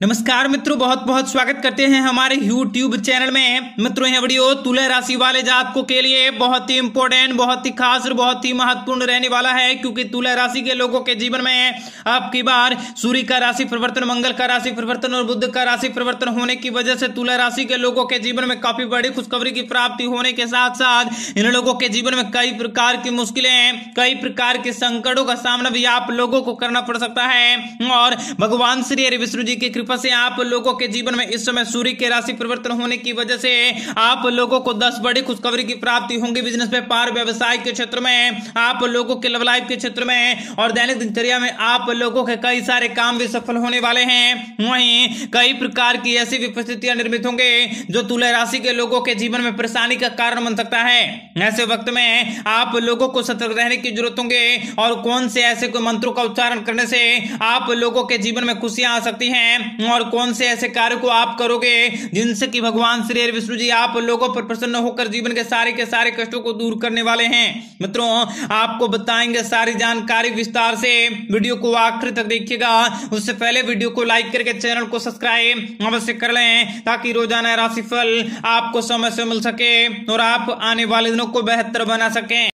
नमस्कार मित्रों बहुत बहुत स्वागत करते हैं हमारे YouTube चैनल में। मित्रों, यह वीडियो तुला राशि वाले जातकों के लिए बहुत ही इंपॉर्टेंट बहुत ही खास और बहुत ही महत्वपूर्ण रहने वाला है, क्योंकि तुला राशि के लोगों के जीवन में आपकी बार सूर्य का राशि परिवर्तन, मंगल का राशि परिवर्तन और बुद्ध का राशि परिवर्तन होने की वजह से तुला राशि के लोगों के जीवन में काफ़ी बड़ी खुशखबरी की प्राप्ति होने के साथ साथ इन लोगों के जीवन में कई प्रकार की मुश्किलें, कई प्रकार के संकटों का सामना भी आप लोगों को करना पड़ सकता है। और भगवान श्री हरि विष्णु जी की कृपा से आप लोगों के जीवन में इस समय सूर्य के राशि परिवर्तन होने की वजह से आप लोगों को दस बड़ी खुशखबरी की प्राप्ति होंगी। बिज़नेस व्यापार, व्यवसाय के क्षेत्र में, आप लोगों के लव लाइफ के क्षेत्र में और दैनिक दिनचर्या में आप लोगों के कई सारे काम भी सफल होने वाले हैं। वहीं कई प्रकार की ऐसी परिस्थितियाँ निर्मित होंगे जो तुला राशि के लोगों के जीवन में परेशानी का कारण बन सकता है। ऐसे वक्त में आप लोगों को सतर्क रहने की ज़रूरत होंगे और कौन से ऐसे कोई मंत्रों का उच्चारण करने से आप लोगों के जीवन में खुशियाँ आ सकती हैं। और कौन से ऐसे कार्य को आप करोगे जिनसे कि भगवान श्री हरि विष्णु जी आप लोगों पर प्रसन्न होकर जीवन के सारे के सारे कष्टों को दूर करने वाले हैं। मित्रों, आपको बताएँगे सारी जानकारी विस्तार से। वीडियो को आखिर तक देखिएगा। उससे पहले वीडियो को लाइक करके चैनल को सब्सक्राइब अवश्य कर लें ताकि रोज़ाना राशिफल आपको समय से मिल सके और आप आने वाले दिनों को बेहतर बना सकें।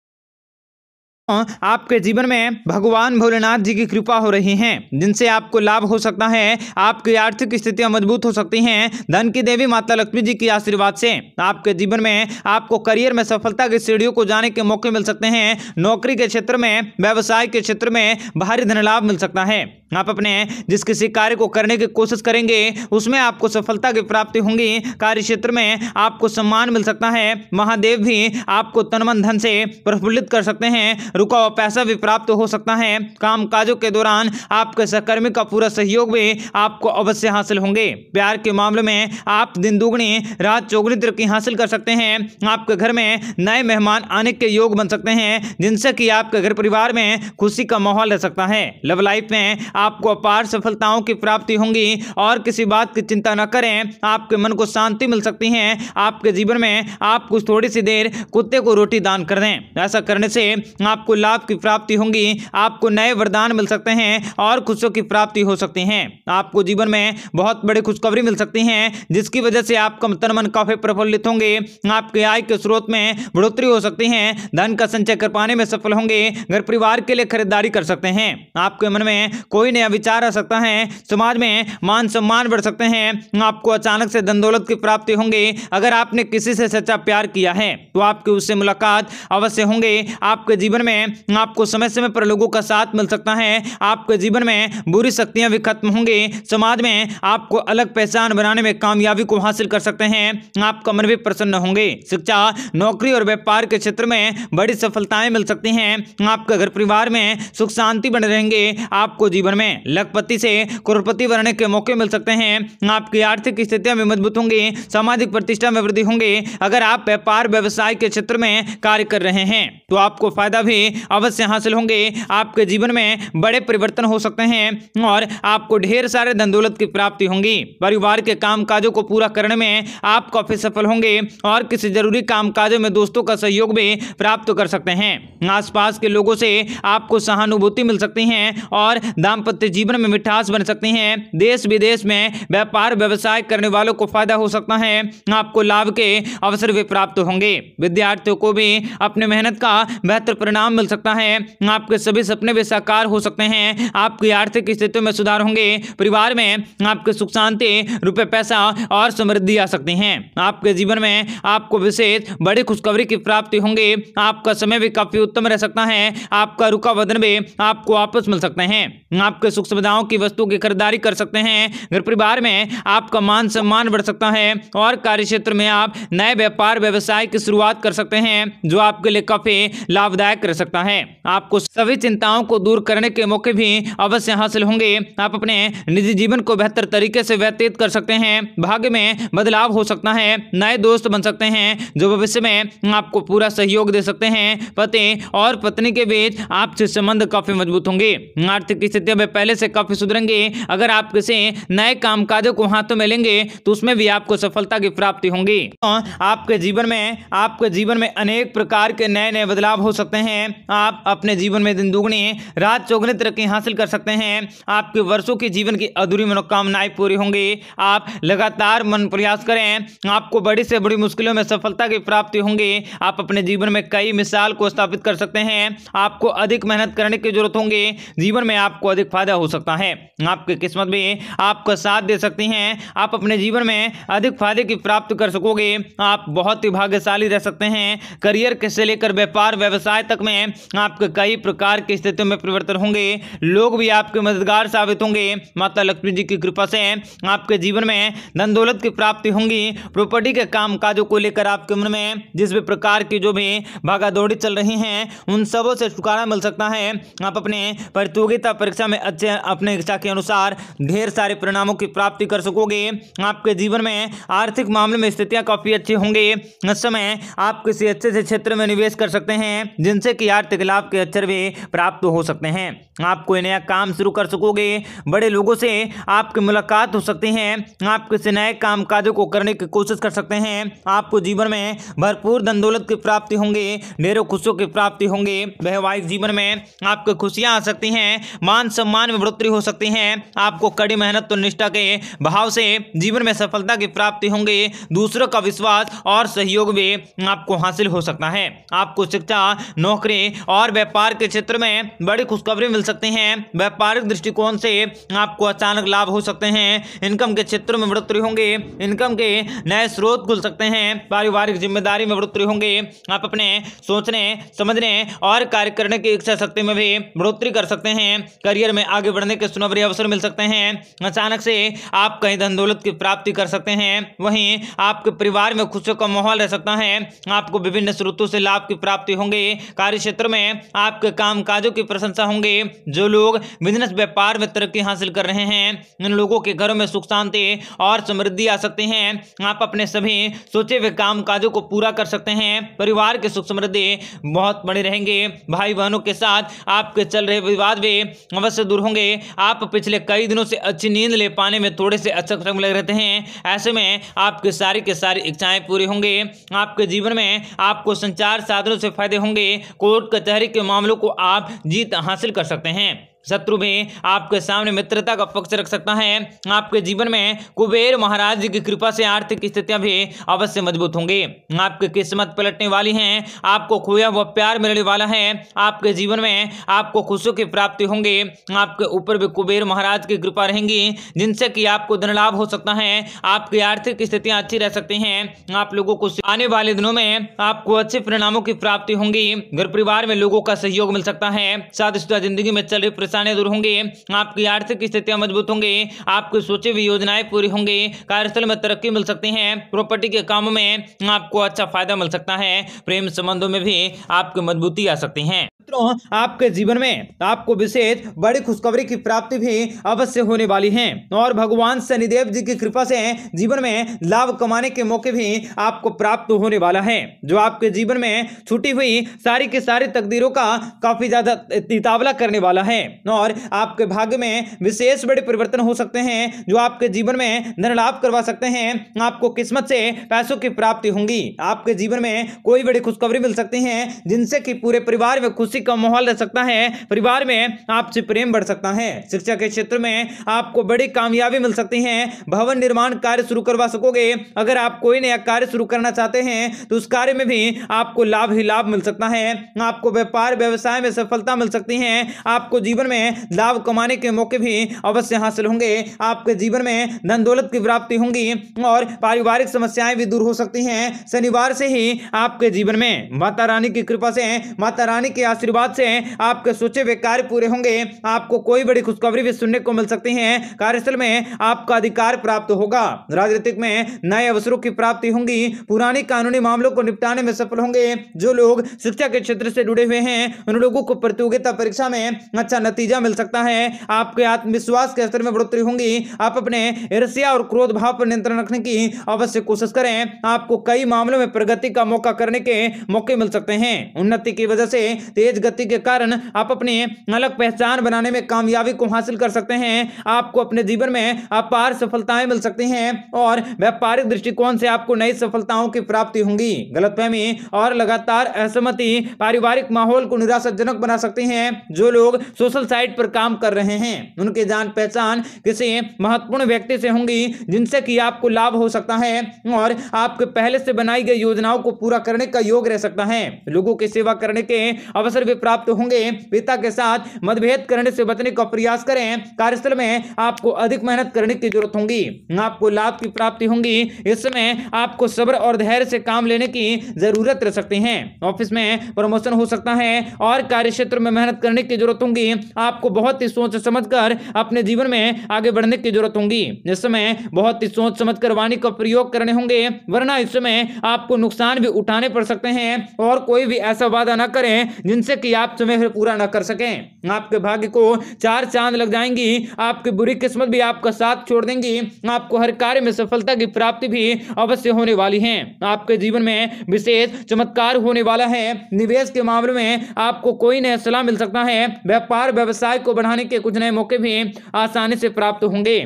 आपके जीवन में भगवान भोलेनाथ जी की कृपा हो रही है, जिनसे आपको लाभ हो सकता है, आपकी आर्थिक स्थितियाँ मज़बूत हो सकती हैं, धन की देवी माता लक्ष्मी जी की आशीर्वाद से। आपके जीवन में आपको करियर में सफलता की सीढ़ियों को जाने के मौके मिल सकते हैं, नौकरी के क्षेत्र में, व्यवसाय के क्षेत्र में भारी धन लाभ मिल सकता है। आप अपने जिस किसी कार्य को करने की कोशिश करेंगे, उसमें आपको सफलता की प्राप्ति होंगी। कार्य क्षेत्र में आपको सम्मान मिल सकता है। महादेव भी आपको तनमन धन से प्रफुल्लित कर सकते हैं। रुका हुआ पैसा भी प्राप्त हो सकता है। काम काजों के दौरान आपके सहकर्मी का पूरा सहयोग भी आपको अवश्य हासिल होंगे। प्यार के मामले में आप दिन दुगनी, रात चौगनी तरक्की हासिल कर सकते हैं। आपके घर में नए मेहमान आने के योग बन सकते हैं, जिनसे कि आपके घर परिवार में खुशी का माहौल रह सकता है। लव लाइफ में आपको अपार सफलताओं की प्राप्ति होंगी और किसी बात की चिंता न करें। आपके मन को शांति मिल सकती है। आपके जीवन में आप कुछ थोड़ी सी देर कुत्ते को रोटी दान कर दें। ऐसा करने से आपको लाभ की प्राप्ति होंगी। आपको नए वरदान मिल सकते हैं और खुशियों की प्राप्ति हो सकती है। आपको जीवन में बहुत बड़ी खुशखबरी मिल सकती है, जिसकी वजह से आपका तन मन काफ़ी प्रफुल्लित होंगे। आपके आय के स्रोत में बढ़ोतरी हो सकती है। धन का संचय कर पाने में सफल होंगे। घर परिवार के लिए खरीदारी कर सकते हैं। आपके मन में कोई नया विचार आ सकता है। समाज में मान सम्मान बढ़ सकते हैं। आपको अचानक से धन दौलत की प्राप्ति होंगे। अगर आपने किसी से सच्चा प्यार किया है तो आपकी उससे मुलाकात अवश्य होंगे। आपके जीवन में आपको समय समय पर लोगों का साथ मिल सकता है। आपके जीवन में बुरी शक्तियाँ भी खत्म होंगी। समाज में आपको अलग पहचान बनाने में कामयाबी को हासिल कर सकते हैं। आपका मन भी प्रसन्न होंगे। शिक्षा, नौकरी और व्यापार के क्षेत्र में बड़ी सफलताएँ मिल सकती हैं। आपके घर परिवार में सुख शांति बने रहेंगे। आपको जीवन में में लखपति से करोड़पति बनने के मौके मिल सकते हैं। आपकी आर्थिक स्थितियाँ भी मज़बूत होंगी, सामाजिक प्रतिष्ठा में वृद्धि होंगी, अगर आप व्यापार, व्यवसाय के क्षेत्र में कार्य कर रहे हैं। तो आपको फ़ायदा भी अवश्य हासिल होंगे। आपके जीवन में बड़े परिवर्तन हो सकते हैं और आपको ढेर सारे धन दौलत की प्राप्ति होंगी। परिवार के काम काजों को पूरा करने में आप काफ़ी सफल होंगे और किसी ज़रूरी काम काजों में दोस्तों का सहयोग भी प्राप्त कर सकते हैं। आसपास के लोगों से आपको सहानुभूति मिल सकती है और दाम्पत्य जीवन में मिठास बन सकती है। देश विदेश में व्यापार, व्यवसाय करने वालों को फ़ायदा हो सकता है। आपको लाभ के अवसर भी प्राप्त होंगे। विद्यार्थियों को भी अपने मेहनत का बेहतर परिणाम मिल सकता है। आपके सभी सपने भी साकार हो सकते हैं। आपकी आर्थिक स्थिति में सुधार होंगे। परिवार में आपके सुख शांति, रुपए, पैसा और समृद्धि आ सकती है। आपके जीवन में आपको विशेष बड़ी खुशखबरी की प्राप्ति होंगे। आपका समय भी काफ़ी उत्तम रह सकता है। आपका रुका वज़न भी आपको वापस मिल सकते हैं। आपके सुख सुविधाओं की वस्तुओं की खरीदारी कर सकते हैं। घर परिवार में आपका मान सम्मान बढ़ सकता है। और कार्य क्षेत्र में आप नए व्यापार, व्यवसाय की शुरुआत कर सकते हैं, जो आपके लिए काफ़ी लाभदायक कर सकता है। आपको सभी चिंताओं को दूर करने के मौके भी अवश्य हासिल होंगे। आप अपने निजी जीवन को बेहतर तरीके से व्यतीत कर सकते हैं। भाग्य में बदलाव हो सकता है। नए दोस्त बन सकते हैं। जो भविष्य में आपको पूरा सहयोग दे सकते हैं। पति और पत्नी के बीच आपसे संबंध काफ़ी मज़बूत होंगे। आर्थिक स्थितियों वे पहले से काफ़ी सुधरेंगे। अगर आप किसी नए काम को हाथों में लेंगे तो उसमें भी आपको सफलता की प्राप्ति होंगी। तो आपके जीवन में, आपके जीवन में अनेक प्रकार के नए नए बदलाव हो सकते हैं। आप अपने जीवन में दिन दुगनी, रात चौगनी तरक्की हासिल कर सकते हैं। आपके वर्षों की जीवन की अधूरी मनोकामनाएँ पूरी होंगी। आप लगातार मन प्रयास करें। आपको बड़ी से बड़ी मुश्किलों में सफलता की प्राप्ति होंगी। आप अपने जीवन में कई मिसाल को स्थापित कर सकते हैं। आपको अधिक मेहनत करने की ज़रूरत होंगी। जीवन में आपको अधिक फ़ायदा हो सकता है। आपकी किस्मत भी आपका साथ दे सकती हैं। आप अपने जीवन में अधिक फ़ायदे की प्राप्त कर सकोगे। आप बहुत ही भाग्यशाली रह सकते हैं। करियर से लेकर व्यापार व्यवसाय तक में आपके कई प्रकार की स्थितियों में परिवर्तन होंगे। लोग भी आपके मददगार साबित होंगे। माता लक्ष्मी जी की कृपा से आपके जीवन में धन दौलत की प्राप्ति होंगी। प्रॉपर्टी के काम काजों को लेकर आपके मन में जिस भी प्रकार की जो भी भागा दौड़ी चल रही हैं, उन सबों से छुटकारा मिल सकता है। आप अपने प्रतियोगिता परीक्षा में अच्छे अपने इच्छा के अनुसार ढेर सारे परिणामों की प्राप्ति कर सकोगे। आपके जीवन में आर्थिक मामले में स्थितियाँ काफ़ी अच्छी होंगी। इस समय आप किसी अच्छे से क्षेत्र में निवेश कर सकते हैं जिनसे कि आर्थिक लाभ के अक्षर भी प्राप्त हो सकते हैं। आप कोई नया काम शुरू कर सकोगे, बड़े लोगों से आपकी मुलाकात हो सकती है। आप किसी नए काम काजों को करने की कोशिश कर सकते हैं। आपको जीवन में भरपूर धन दौलत की प्राप्ति होंगे, ढेरों खुशियों की प्राप्ति होंगे। वैवाहिक जीवन में आपको खुशियाँ आ सकती हैं, मान सम्मान में बढ़ोतरी हो सकती है। आपको कड़ी मेहनत और निष्ठा के भाव से जीवन में सफलता की प्राप्ति होंगे। दूसरों का विश्वास और सहयोग भी आपको हासिल हो सकता है। आपको शिक्षा नौकरी और व्यापार के क्षेत्र में बड़ी खुशखबरी मिल सकती है। व्यापारिक दृष्टिकोण से आपको अचानक लाभ हो सकते हैं। इनकम के क्षेत्र में बढ़ोतरी होंगे, इनकम के नए स्रोत खुल सकते हैं। पारिवारिक ज़िम्मेदारी में बढ़ोतरी होंगे। आप अपने सोचने, समझने और कार्य करने की इच्छा शक्ति में भी बढ़ोतरी कर सकते हैं। करियर में आगे बढ़ने के सुनहरे अवसर मिल सकते हैं। अचानक से आप कहीं धन दौलत की प्राप्ति कर सकते हैं। वहीं आपके परिवार में खुशियों का माहौल रह सकता है। आपको विभिन्न स्रोतों से लाभ की प्राप्ति होंगे। कार्य क्षेत्र में आपके काम काजों की प्रशंसा होंगे। जो लोग बिज़नेस व्यापार में तरक्की हासिल कर रहे हैं इन लोगों के घरों में सुख शांति और समृद्धि आ सकती है। आप अपने सभी सोचे हुए काम काजों को पूरा कर सकते हैं। परिवार के सुख समृद्धि बहुत बड़े रहेंगे। भाई बहनों के साथ आपके चल रहे विवाद भी अवश्य दूर होंगे। आप पिछले कई दिनों से अच्छी नींद ले पाने में थोड़े से अच्छा क्रम लग रहते हैं। ऐसे में आपके सारी के सारी इच्छाएँ पूरी होंगे। आपके जीवन में आपको संचार साधनों से फ़ायदे होंगे। कोर्ट कचहरी के मामलों को आप जीत हासिल कर सकते हैं। शत्रु भी आपके सामने मित्रता का पक्ष रख सकता है। आपके जीवन में कुबेर महाराज जी की कृपा से आर्थिक स्थितियाँ भी अवश्य मज़बूत होंगी। आपकी किस्मत पलटने वाली है, आपको खोया हुआ प्यार मिलने वाला है। आपके जीवन में आपको खुशियों की प्राप्ति होंगी। आपके ऊपर भी कुबेर महाराज की कृपा रहेंगी, जिनसे कि आपको धन लाभ हो सकता है। आपकी आर्थिक स्थितियाँ अच्छी रह सकती हैं। आप लोगों को आने वाले दिनों में आपको अच्छे परिणामों की प्राप्ति होंगी। घर परिवार में लोगों का सहयोग मिल सकता है। शादीशुदा ज़िंदगी में चल रही परेशानियाँ दूर होंगी, आपकी आर्थिक स्थितियाँ मज़बूत होंगी, आपकी सोची हुई योजनाएँ पूरी होंगी, कार्यस्थल में तरक्की मिल सकती है प्रॉपर्टी के काम में आपको अच्छा फ़ायदा मिल सकता है, प्रेम संबंधों में भी आपकी मजबूती आ सकती है। मित्रों, आपके जीवन में आपको विशेष बड़ी खुशखबरी की प्राप्ति भी अवश्य होने वाली है और भगवान शनिदेव जी की कृपा से जीवन में लाभ कमाने के मौके भी आपको प्राप्त होने वाला है, जो आपके जीवन में छूटी हुई सारी की सारी तकदीरों का काफ़ी ज़्यादा तितावला करने वाला है। और आपके भाग्य में विशेष बड़े परिवर्तन हो सकते हैं जो आपके जीवन में धन लाभ करवा सकते हैं। आपको किस्मत से पैसों की प्राप्ति होंगी। आपके जीवन में कोई बड़ी खुशखबरी मिल सकती है, जिनसे कि पूरे परिवार में खुशी का माहौल रह सकता है। परिवार में आपसे प्रेम बढ़ सकता है। शिक्षा के क्षेत्र में आपको बड़ी कामयाबी मिल सकती है। भवन निर्माण कार्य शुरू करवा सकोगे। अगर आप कोई नया कार्य शुरू करना चाहते हैं तो उस कार्य में भी आपको लाभ ही लाभ मिल सकता है। आपको व्यापार, व्यवसाय में सफलता मिल सकती है। आपको जीवन में लाभ कमाने के मौके भी अवश्य हासिल होंगे। आपके जीवन में धन दौलत की प्राप्ति होंगी और पारिवारिक समस्याएँ भी दूर हो सकती हैं। शनिवार से ही आपके जीवन में माता रानी की कृपा से, माता रानी के आशीर्वाद से आपके सोचे हुए कार्य पूरे होंगे। आपको कोई बड़ी खुशखबरी भी सुनने को मिल सकती है। कार्यस्थल में आपका अधिकार प्राप्त होगा। राजनीतिक में नए अवसरों की प्राप्ति होंगी। पुरानी कानूनी मामलों को निपटाने में सफल होंगे। जो लोग शिक्षा के क्षेत्र से जुड़े हुए हैं, उन लोगों को प्रतियोगिता परीक्षा में अच्छा नतीजा मिल सकता है। आपके आत्मविश्वास के स्तर में बढ़ोतरी होंगी। आप अपने ईर्ष्या और क्रोध भाव पर नियंत्रण रखने की अवश्य कोशिश करें। आपको कई मामलों में प्रगति का मौका करने के मौके मिल सकते हैं। उन्नति की वजह से तेज गति के कारण आप अपनी अलग पहचान बनाने में कामयाबी को हासिल कर सकते हैं। आपको अपने जीवन में अपार सफलताएँ मिल सकती हैं और व्यापारिक दृष्टिकोण से आपको नई सफलताओं की प्राप्ति होंगी। गलतफहमी और लगातार असहमति पारिवारिक माहौल को निराशाजनक बना सकते हैं। जो लोग सोशल साइट पर काम कर रहे हैं। उनकी जान पहचान किसी महत्वपूर्ण व्यक्ति से होंगी, जिनसे कि आपको लाभ हो सकता है और आपके पहले से बनाई गई योजनाओं को पूरा करने का योग रह सकता है। लोगों की सेवा करने के अवसर भी प्राप्त होंगे। पिता के साथ मतभेद करने से बचने का प्रयास करें। कार्यस्थल में आपको अधिक मेहनत करने की ज़रूरत होगी। आपको लाभ की प्राप्ति होंगी। इस समय आपको सब्र और धैर्य से काम लेने की ज़रूरत रह सकती है। ऑफ़िस में प्रमोशन हो सकता है और कार्य क्षेत्र में मेहनत करने की ज़रूरत होगी। आपको बहुत ही सोच समझकर अपने जीवन में आगे बढ़ने की ज़रूरत होगी। इस समय बहुत ही सोच समझकर वाणी का प्रयोग करने होंगे, वरना इस समय आपको नुकसान भी उठाने पड़ सकते हैं और कोई भी ऐसा वादा न करें जिनसे कि आप समय पर पूरा न कर सकें। आपके भाग्य को चार चाँद लग जाएँगी, आपकी बुरी किस्मत भी आपका साथ छोड़ देंगी, आपको हर कार्य में सफलता की प्राप्ति भी अवश्य होने वाली है। आपके जीवन में विशेष चमत्कार होने वाला है। निवेश के मामले में आपको कोई नया सलाह मिल सकता है। व्यापार व्यवसाय को बढ़ाने के कुछ नए मौके भी आसानी से प्राप्त होंगे।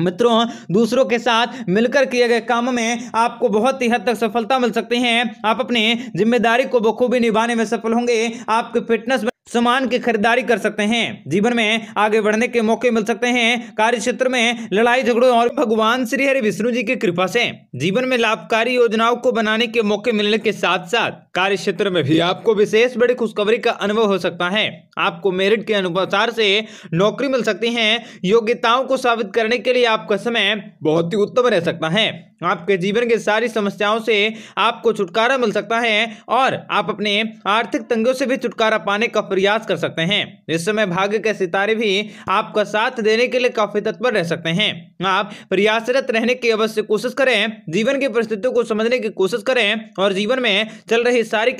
मित्रों, दूसरों के साथ मिलकर किए गए काम में आपको बहुत ही हद तक सफलता मिल सकती है। आप अपनी ज़िम्मेदारी को बखूबी निभाने में सफल होंगे। आपके फिटनेस सामान की खरीदारी कर सकते हैं। जीवन में आगे बढ़ने के मौके मिल सकते हैं। कार्य क्षेत्र में लड़ाई झगड़ों और भगवान श्री हरि विष्णु जी की कृपा से। जीवन में लाभकारी योजनाओं को बनाने के मौके मिलने के साथ साथ कार्य क्षेत्र में भी आपको विशेष बड़ी खुशखबरी का अनुभव हो सकता है। आपको मेरिट के अनुसार से नौकरी मिल सकती है। योग्यताओं को साबित करने के लिए आपका समय बहुत ही उत्तम रह सकता है। आपके जीवन की सारी समस्याओं से आपको छुटकारा मिल सकता है और आप अपने आर्थिक तंगियों से भी छुटकारा पाने का प्रयास कर सकते हैं। इस समय भाग्य के सितारे भी आपका साथ देने के लिए काफ़ी तत्पर रह सकते हैं। आप प्रयासरत रहने की अवश्य कोशिश करें। जीवन की परिस्थितियों को समझने की कोशिश करें और जीवन में चल रही सारी